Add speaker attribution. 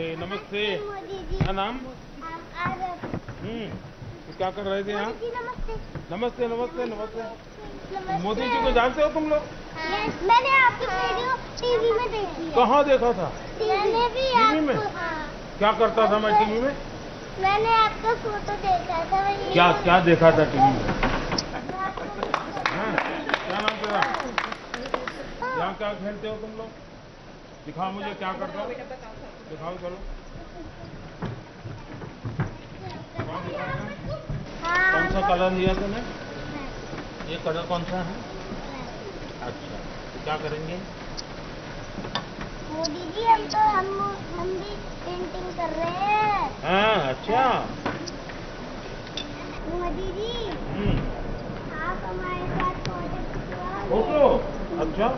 Speaker 1: नमस्ते।
Speaker 2: मोदी
Speaker 1: क्या नाम? हम्म तो क्या कर रहे थे यहाँ?
Speaker 2: नमस्ते।
Speaker 1: नमस्ते नमस्ते नमस्ते।
Speaker 2: नमस्ते।
Speaker 1: मोदी जी को जानते हो तुम लोग?
Speaker 2: मैंने आपकी वीडियो टीवी में देखी है।
Speaker 1: कहाँ देखा था?
Speaker 2: मैंने भी
Speaker 1: टीवी में?
Speaker 2: हाँ,
Speaker 1: क्या करता था मैं टीवी में?
Speaker 2: मैंने आपका फ़ोटो देखा था
Speaker 1: क्या क्या देखा था टीवी में?
Speaker 2: आपको-
Speaker 1: हाँ? क्या नाम तेरा? यहाँ क्या खेलते हो तुम लोग? दिखाओ मुझे क्या करता हो। दिखाओ चलो कौन?
Speaker 2: हाँ,
Speaker 1: कौन सा कलर लिया तूने? ये कलर कौन सा है? अच्छा तो क्या करेंगे?
Speaker 2: मोदी जी हम तो हम हम भी पेंटिंग कर रहे हैं।
Speaker 1: हाँ अच्छा।
Speaker 2: मोदी जी।
Speaker 1: हम्म।
Speaker 2: आप हमारे साथ
Speaker 1: फ़ोटो। अच्छा।